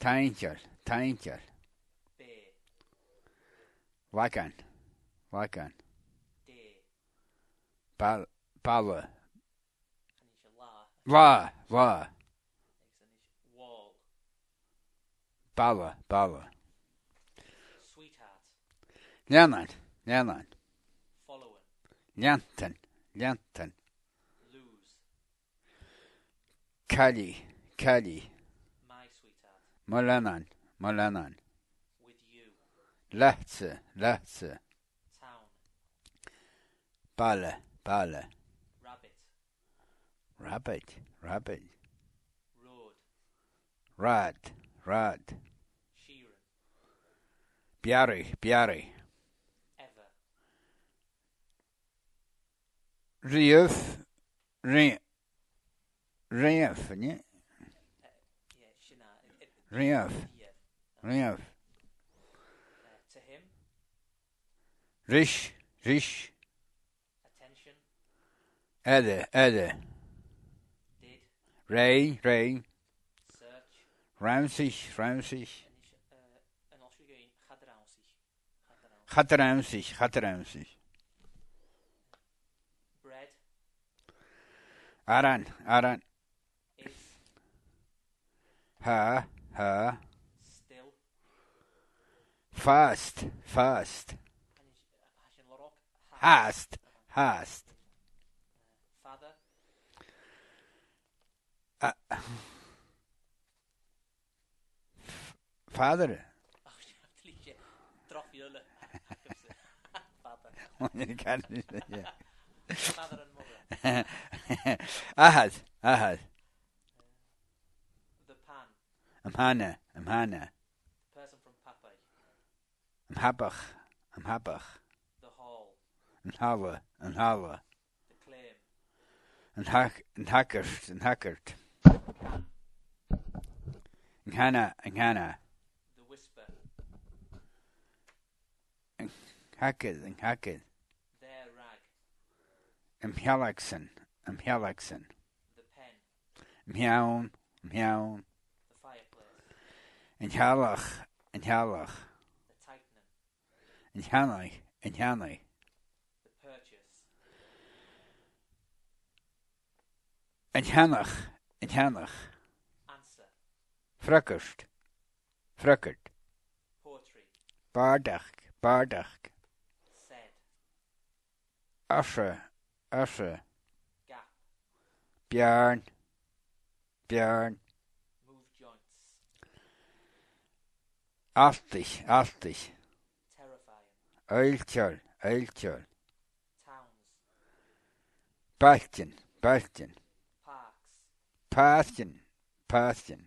Taintear, taintear. Bear. Lagan, lagan. Day. Bal, balla. And it's a la. La, wall. Balla, balla. Sweetheart. Leanan, leanan. Following. Leantan, leantan. Lose. Cali, cali. Molanan, molanan. With you. Lehtse, lehtse. Town. Rabbit. Rabbit, rabbit. Road. Rad, rad. Sheeran. Biari, biari. Ever. Rief, ri, rief, nie? Yeah, Shina. It, it, Rief, yeah. rief. Uh, to him. Rish, rish. Attention. Ede, ede. Did. Ray, ray. Search. Ramsich, ramsich. En, is, en als je geen gaat eruit zich. Gaat eruit. Gaat ramsich, gaat ramsich. Bread. Aran, aran. Is. Ha. Still. Fast, fast. En is, uh, als je een lorok. Haast, haast. Father. Vader. Ach, je hebt het liedje. Trof jullie. Father. Ik kan het niet. Father and mother. Ahad, ahad. Amhana, amhana. Person from Popeye. Amhabach, amhabach. The hall. Amhala, amhala. The claim. Amhak, amhakert, amhakert. Nghana, nghana. The whisper. Hakid, hakid. Their rag. Amhalaxen, amhalaxen. The pen. Mjaun, mjaun. The fireplace. Nhalach, nhalach. The tightening. Nhanai, nhanai. The purchase. Nhanach, nhanach. Answer. Frukkert, frukkert. Poetry. Bardach, bardach. Said. Usher, usher. Gap. Björn, björn. Terrifying. Eiltjör, eiltjör. Towns. Baltjen, baltjen. Parks. Pastjen.